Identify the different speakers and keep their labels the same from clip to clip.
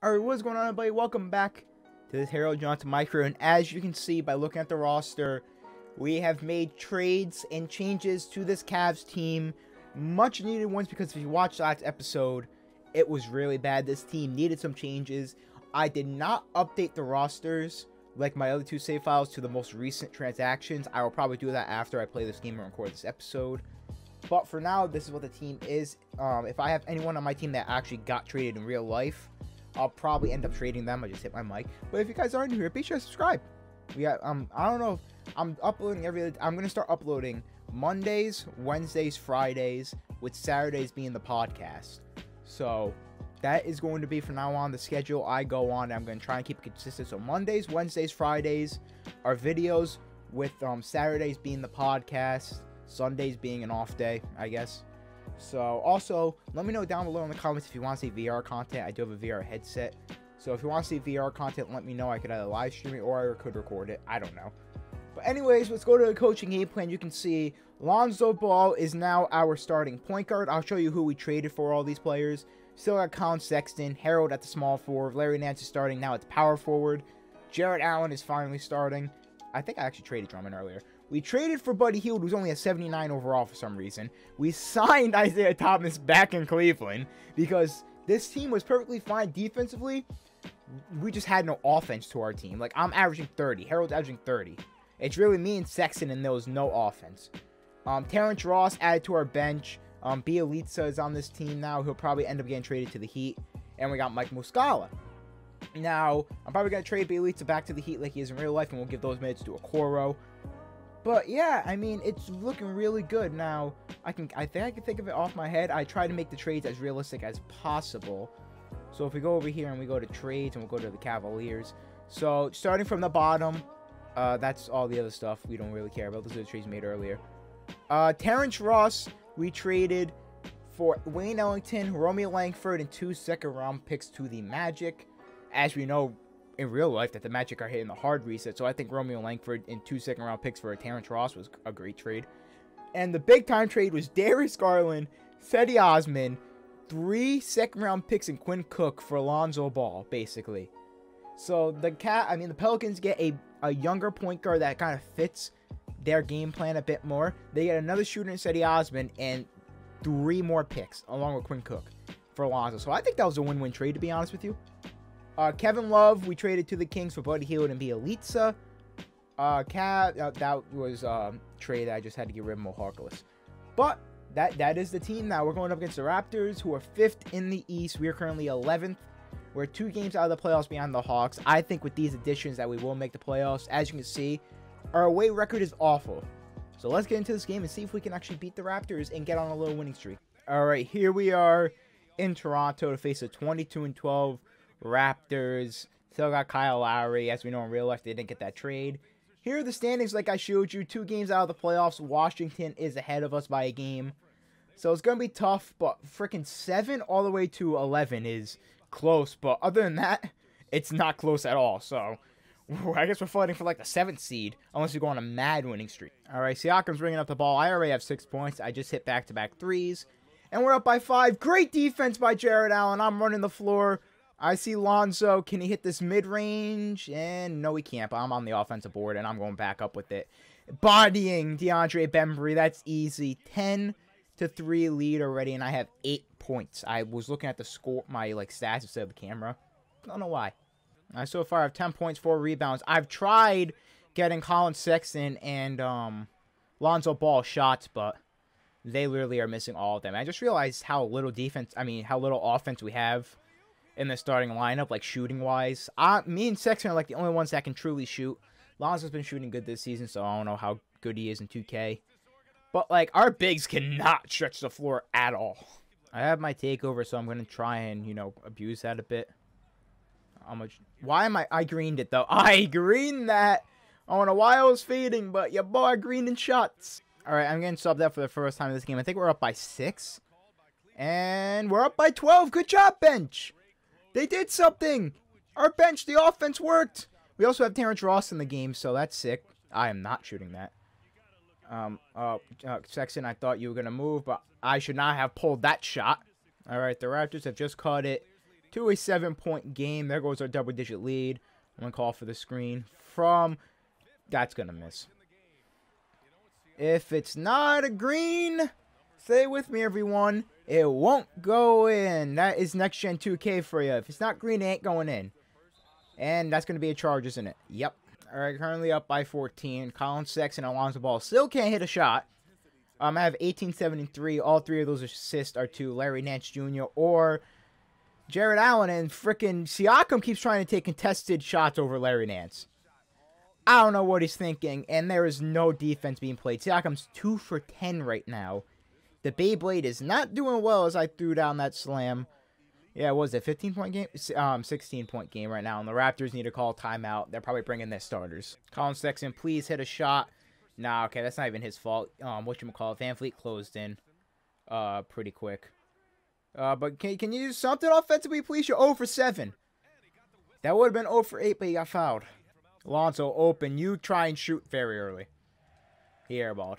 Speaker 1: Alright, what's going on everybody? Welcome back to this Harold Johnson MyCareer. And as you can see by looking at the roster, we have made trades and changes to this Cavs team. Much needed ones because if you watched last episode, it was really bad. This team needed some changes. I did not update the rosters like my other two save files to the most recent transactions. I will probably do that after I play this game and record this episode. But for now, this is what the team is. Um, if I have anyone on my team that actually got traded in real life, I'll probably end up trading them. I just hit my mic. But if you guys aren't new here, be sure to subscribe. We got um I don't know I'm uploading every I'm gonna start uploading Mondays, Wednesdays, Fridays, with Saturdays being the podcast. So that is going to be from now on the schedule I go on. I'm gonna try and keep it consistent. So Mondays, Wednesdays, Fridays are videos with um Saturdays being the podcast, Sundays being an off day, I guess. So also, let me know down below in the comments if you want to see VR content. I do have a VR headset. So if you want to see VR content, let me know. I could either live stream it or I could record it. I don't know. But anyways, let's go to the coaching game plan. You can see Lonzo Ball is now our starting point guard. I'll show you who we traded for all these players. Still got Collin Sexton, Harold at the small forward, Larry Nance is starting now the power forward. Jarrett Allen is finally starting. I think I actually traded Drummond earlier. We traded for Buddy Hield, who's only a 79 overall for some reason. We signed Isaiah Thomas back in Cleveland because this team was perfectly fine defensively. We just had no offense to our team. Like, I'm averaging 30. Harold's averaging 30. It's really me and Sexton, and there was no offense. Um, Terrence Ross added to our bench. Um, Bjelica is on this team now. He'll probably end up getting traded to the Heat. And we got Mike Muscala. Now, I'm probably going to trade Bjelica back to the Heat like he is in real life, and we'll give those minutes to Okoro. But yeah, I mean, it's looking really good now. I can, I think I can think of it off my head. I try to make the trades as realistic as possible. So if we go over here and we go to trades and we'll go to the Cavaliers. So starting from the bottom, uh, that's all the other stuff we don't really care about. Those are the trades made earlier. Uh, Terrence Ross, we traded for Wayne Ellington, Romeo Langford, and two second round picks to the Magic. As we know, in real life that the Magic are hitting the hard reset. So I think Romeo Langford and two second round picks for a Terrence Ross was a great trade. And the big time trade was Darius Garland, Cedi Osman, three second round picks and Quinn Cook for Alonzo Ball, basically. So the cat, I mean, the Pelicans get a, a younger point guard that kind of fits their game plan a bit more. They get another shooter in Cedi Osman and three more picks along with Quinn Cook for Alonzo. So I think that was a win win trade, to be honest with you. Uh, Kevin Love, we traded to the Kings for Buddy Hield and Bjelica. Uh, Cat, uh, that was um, trade I just had to get rid of Mo Harkless. But that that is the team now. We're going up against the Raptors, who are fifth in the East. We are currently 11th. We're two games out of the playoffs behind the Hawks. I think with these additions that we will make the playoffs. As you can see, our away record is awful. So let's get into this game and see if we can actually beat the Raptors and get on a little winning streak. All right, here we are in Toronto to face a 22 and 12 Raptors. Still got Kyle Lowry. As we know in real life, they didn't get that trade. Here are the standings like I showed you. Two games out of the playoffs. Washington is ahead of us by a game. So it's going to be tough, but freaking 7 all the way to 11 is close. But other than that, it's not close at all. So I guess we're fighting for like the 7th seed, unless we go on a mad winning streak. All right, Siakam's bringing up the ball. I already have 6 points. I just hit back-to-back -back threes. And we're up by 5. Great defense by Jarrett Allen. I'm running the floor. I see Lonzo. Can he hit this mid-range? And no, he can't. But I'm on the offensive board, and I'm going back up with it. Bodying DeAndre Bembry. That's easy. 10 to 3 lead already, and I have 8 points. I was looking at the score, my like stats instead of the camera. I don't know why. I so far I have 10 points, 4 rebounds. I've tried getting Collin Sexton and um, Lonzo Ball shots, but they literally are missing all of them. I just realized how little defense, I mean, how little offense we have in the starting lineup, like shooting wise. Uh, me and Sexton are like the only ones that can truly shoot. Lonzo's been shooting good this season, so I don't know how good he is in 2K. But like our bigs cannot stretch the floor at all. I have my takeover, so I'm gonna try and you know abuse that a bit. How much? Why am I? I greened it though. I greened that. I don't know why I was fading, but your boy greened in shots. All right, I'm getting subbed out for the first time in this game. I think we're up by six, and we're up by 12. Good job, bench. They did something! Our bench, the offense worked! We also have Terrence Ross in the game, so that's sick. I am not shooting that. Um, uh, uh, Sexton, I thought you were going to move, but I should not have pulled that shot. All right, the Raptors have just caught it to a seven-point game. There goes our double-digit lead. I'm going to call for the screen from... That's going to miss. If it's not a green, stay with me, everyone. It won't go in. That is Next Gen 2K for you. If it's not green, it ain't going in. And that's going to be a charge, isn't it? Yep. All right, currently up by 14. Collin Sexton and Alonzo Ball still can't hit a shot. Um, I have 1873. All three of those assists are to Larry Nance Jr. or Jarrett Allen. And freaking Siakam keeps trying to take contested shots over Larry Nance. I don't know what he's thinking. And there is no defense being played. Siakam's 2 for 10 right now. The Beyblade is not doing well as I threw down that slam. Yeah, was it 15 point game? Um, 16 point game right now. And the Raptors need to call timeout. They're probably bringing their starters. Collin Sexton, please hit a shot. Nah, okay, that's not even his fault. Um, what you call it? VanVleet closed in, uh, pretty quick. Uh, but can can you do something offensively, please? You're 0 for 7. That would have been 0 for 8, but you got fouled. Alonzo open. You try and shoot very early. He airballed.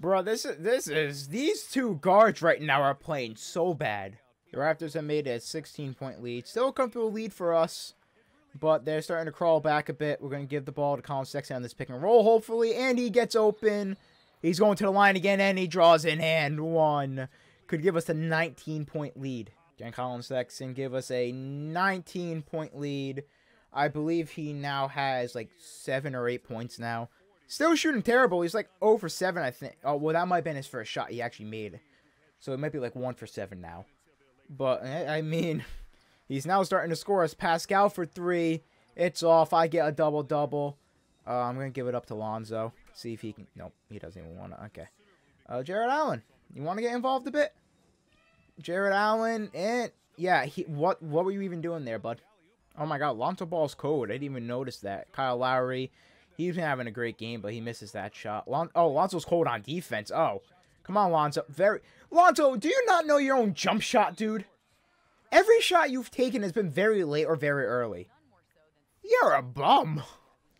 Speaker 1: Bro, this is this is these two guards right now are playing so bad. The Raptors have made a 16 point lead. Still a comfortable lead for us. But they're starting to crawl back a bit. We're going to give the ball to Collin Sexton on this pick and roll, hopefully. And he gets open. He's going to the line again, and he draws in hand one. Could give us a 19-point lead. Again, Collin Sexton give us a 19-point lead. I believe he now has like seven or eight points now. Still shooting terrible. He's like 0 for 7, I think. Oh, well, that might have been his first shot he actually made. So it might be like 1 for 7 now. But, eh, I mean, he's now starting to score as Pascal for 3. It's off. I get a double-double. Uh, I'm going to give it up to Lonzo. See if he can... Nope, he doesn't even want to. Okay. Uh, Jarrett Allen. You want to get involved a bit? Jarrett Allen and... Yeah, he, what what were you even doing there, bud? Oh my god, Lonzo Ball's code. I didn't even notice that. Kyle Lowry. He's been having a great game, but he misses that shot. Lon oh, Lonzo's cold on defense. Oh, come on, Lonzo. Very Lonzo, do you not know your own jump shot, dude? Every shot you've taken has been very late or very early. You're a bum.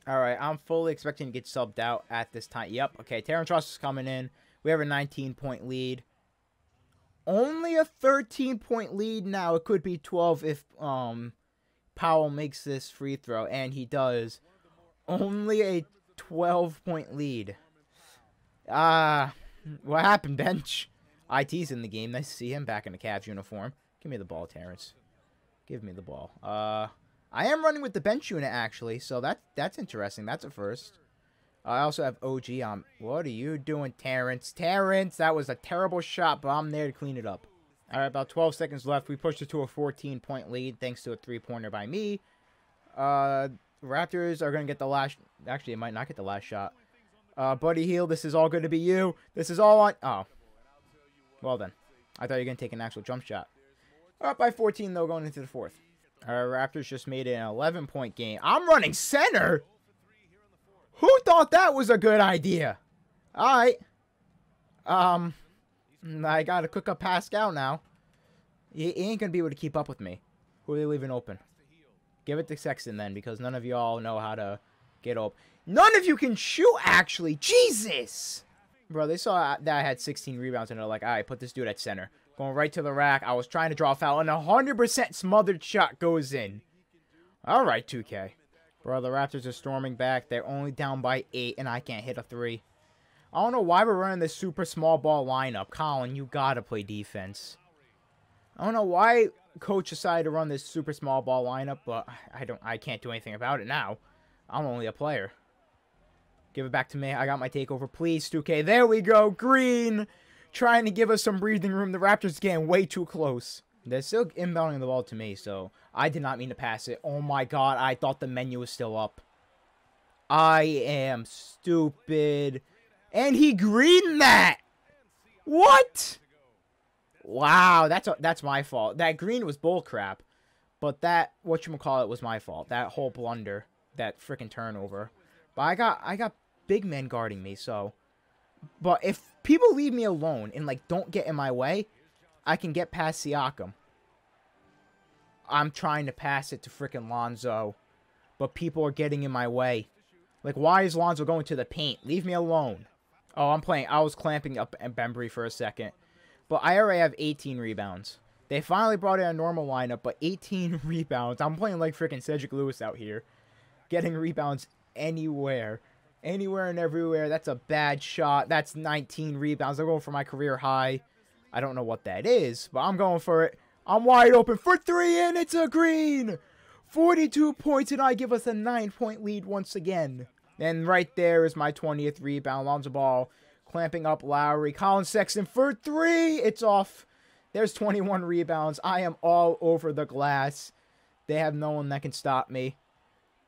Speaker 1: All right, I'm fully expecting to get subbed out at this time. Yep. Okay, Terrence Ross is coming in. We have a 19-point lead. Only a 13-point lead now. It could be 12 if um Powell makes this free throw, and he does. Only a 12 point lead. Ah, uh, what happened, bench? IT's in the game. Nice to see him back in a Cavs uniform. Give me the ball, Terrence. Give me the ball. Uh, I am running with the bench unit, actually, so that, that's interesting. That's a first. I also have OG on. What are you doing, Terrence? Terrence, that was a terrible shot, but I'm there to clean it up. All right, about 12 seconds left. We pushed it to a 14-point lead thanks to a three-pointer by me. Uh, Raptors are going to get the last... Actually, it might not get the last shot. Uh, Buddy Hield, this is all going to be you. This is all on... Oh. Well, then. I thought you were going to take an actual jump shot. Up by 14, though, going into the fourth. Our Raptors just made it an 11-point game. I'm running center? Who thought that was a good idea? All right. Um, I got to cook up Pascal now. He, he ain't going to be able to keep up with me. Who are they leaving open? Give it to Sexton then, because none of you all know how to get up. None of you can shoot, actually. Jesus! Bro, they saw that I had 16 rebounds, and they're like, all right, put this dude at center. Going right to the rack. I was trying to draw a foul, and a 100% smothered shot goes in. All right, 2K. Bro, the Raptors are storming back. They're only down by 8, and I can't hit a 3. I don't know why we're running this super small ball lineup. Collin, you gotta play defense. I don't know why coach decided to run this super small ball lineup, but I don't I can't do anything about it now. I'm only a player. Give it back to me. I got my takeover. Please, 2K. There we go. Green. Trying to give us some breathing room. The Raptors getting way too close. They're still inbounding the ball to me, so I did not mean to pass it. Oh my god, I thought the menu was still up. I am stupid. And he greened that! What? Wow, that's a, that's my fault. That green was bullcrap. But that, what you call it, was my fault. That whole blunder. That freaking turnover. But I got, I got big men guarding me, so... But if people leave me alone and, like, don't get in my way, I can get past Siakam. I'm trying to pass it to freaking Lonzo. But people are getting in my way. Like, why is Lonzo going to the paint? Leave me alone. Oh, I'm playing. I was clamping up Bembry for a second. But I already have 18 rebounds. They finally brought in a normal lineup, but 18 rebounds. I'm playing like freaking Cedric Lewis out here. Getting rebounds anywhere. Anywhere and everywhere. That's a bad shot. That's 19 rebounds. I'm going for my career high. I don't know what that is, but I'm going for it. I'm wide open for three, and it's a green. 42 points, and I give us a nine-point lead once again. And right there is my 20th rebound. Lonzo Ball clamping up Lowry. Collin Sexton for three. It's off. There's 21 rebounds. I am all over the glass. They have no one that can stop me.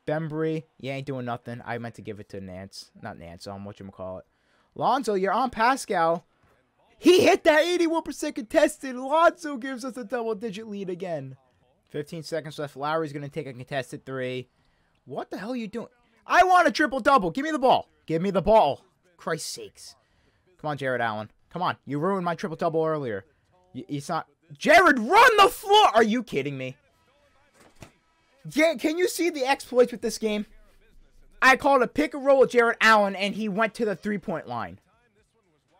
Speaker 1: Bembry, you ain't doing nothing. I meant to give it to Nance. Not Nance, um, whatchamacallit. Lonzo, you're on Pascal. He hit that 81% contested. Lonzo gives us a double-digit lead again. 15 seconds left. Lowry's going to take a contested three. What the hell are you doing? I want a triple-double. Give me the ball. Give me the ball. Christ's sakes. Come on, Jarrett Allen. Come on. You ruined my triple-double earlier. It's not... Jarrett, run the floor! Are you kidding me? Yeah, can you see the exploits with this game? I called a pick and roll with Jarrett Allen, and he went to the three-point line.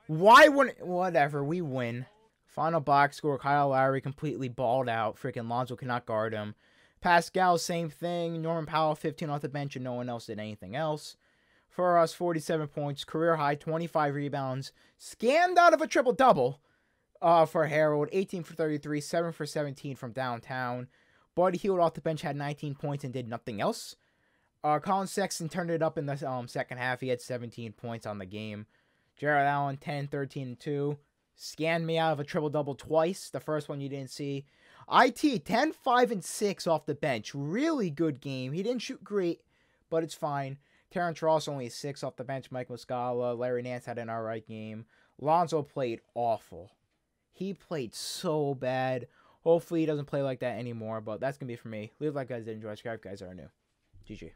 Speaker 1: Why wouldn't... Whatever, we win. Final box score, Kyle Lowry completely balled out. Freaking Lonzo cannot guard him. Pascal, same thing. Norman Powell, 15 off the bench, and no one else did anything else. For us, 47 points, career high, 25 rebounds. Scammed out of a triple-double uh, for Harold. 18 for 33, 7 for 17 from downtown. Buddy Hield off the bench had 19 points and did nothing else. Uh, Collin Sexton turned it up in the um, second half. He had 17 points on the game. Jarrett Allen, 10, 13, and 2. Scanned me out of a triple double twice. The first one you didn't see. IT, 10, 5, and 6 off the bench. Really good game. He didn't shoot great, but it's fine. Terrence Ross only 6 off the bench. Mike Muscala. Larry Nance had an alright game. Lonzo played awful. He played so bad. Hopefully he doesn't play like that anymore, but that's going to be for me. Leave like, guys, did enjoy. Subscribe, guys, are new. GG.